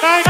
Bye.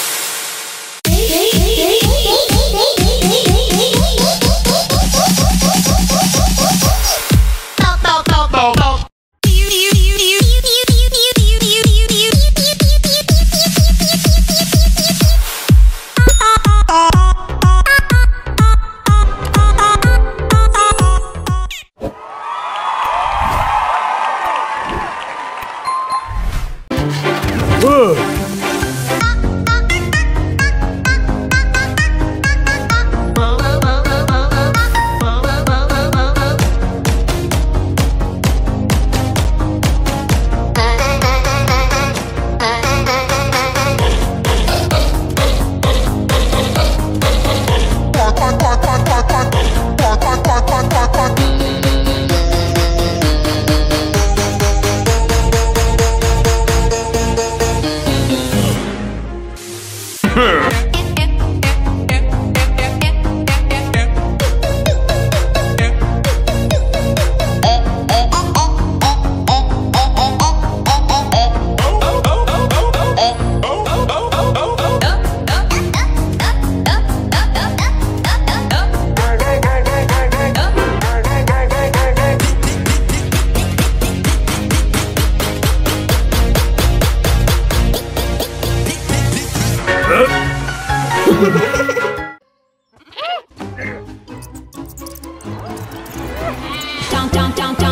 down, down, down.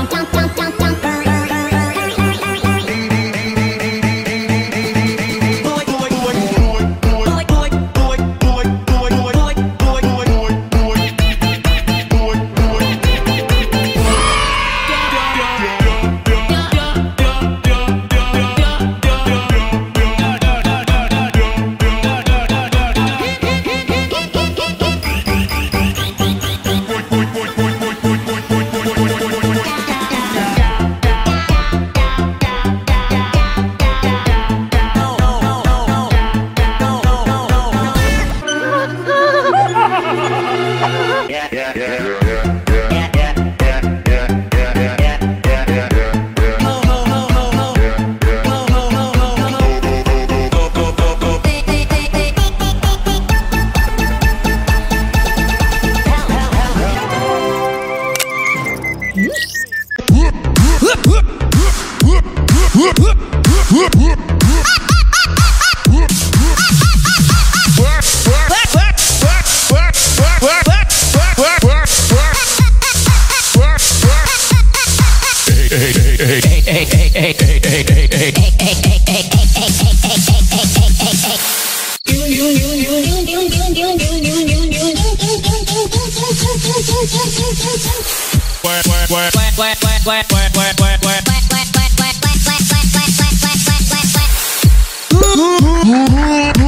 Woo!